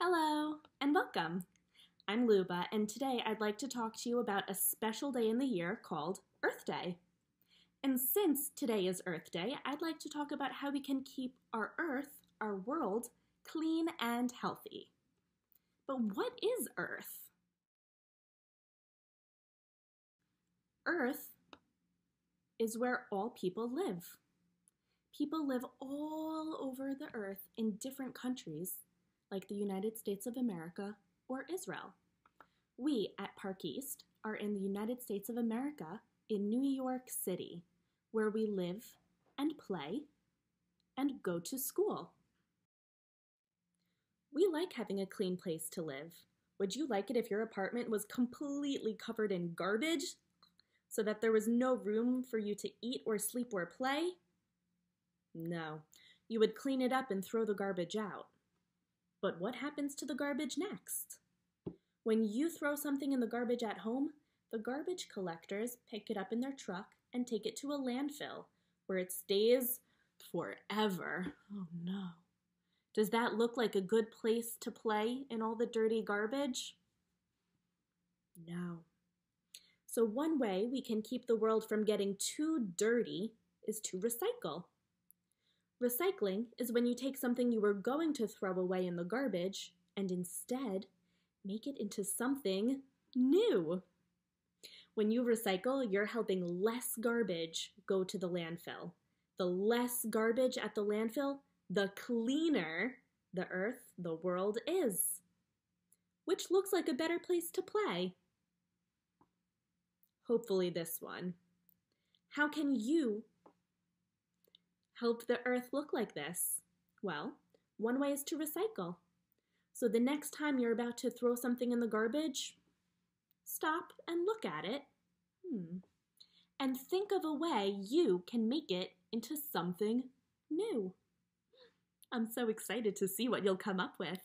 Hello and welcome. I'm Luba, and today I'd like to talk to you about a special day in the year called Earth Day. And since today is Earth Day, I'd like to talk about how we can keep our Earth, our world, clean and healthy. But what is Earth? Earth is where all people live. People live all over the earth in different countries, like the United States of America or Israel. We at Park East are in the United States of America in New York City, where we live and play and go to school. We like having a clean place to live. Would you like it if your apartment was completely covered in garbage so that there was no room for you to eat or sleep or play? No, you would clean it up and throw the garbage out. But what happens to the garbage next? When you throw something in the garbage at home, the garbage collectors pick it up in their truck and take it to a landfill where it stays forever. Oh no. Does that look like a good place to play in all the dirty garbage? No. So, one way we can keep the world from getting too dirty is to recycle. Recycling is when you take something you were going to throw away in the garbage and instead make it into something new. When you recycle, you're helping less garbage go to the landfill. The less garbage at the landfill, the cleaner the earth, the world is. Which looks like a better place to play. Hopefully, this one. How can you help the earth look like this? Well, one way is to recycle. So the next time you're about to throw something in the garbage, stop and look at it. Hmm. And think of a way you can make it into something new. I'm so excited to see what you'll come up with.